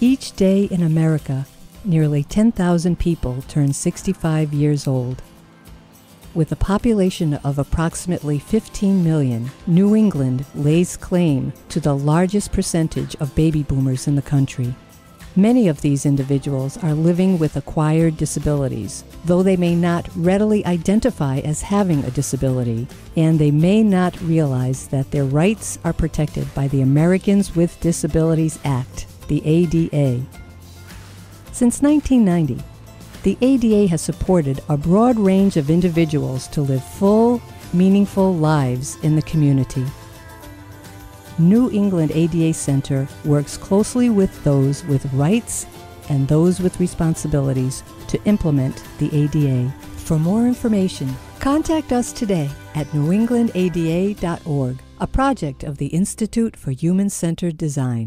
Each day in America, nearly 10,000 people turn 65 years old. With a population of approximately 15 million, New England lays claim to the largest percentage of baby boomers in the country. Many of these individuals are living with acquired disabilities, though they may not readily identify as having a disability, and they may not realize that their rights are protected by the Americans with Disabilities Act, the ADA. Since 1990, the ADA has supported a broad range of individuals to live full, meaningful lives in the community. New England ADA Center works closely with those with rights and those with responsibilities to implement the ADA. For more information, contact us today at newenglandada.org, a project of the Institute for Human Centered Design.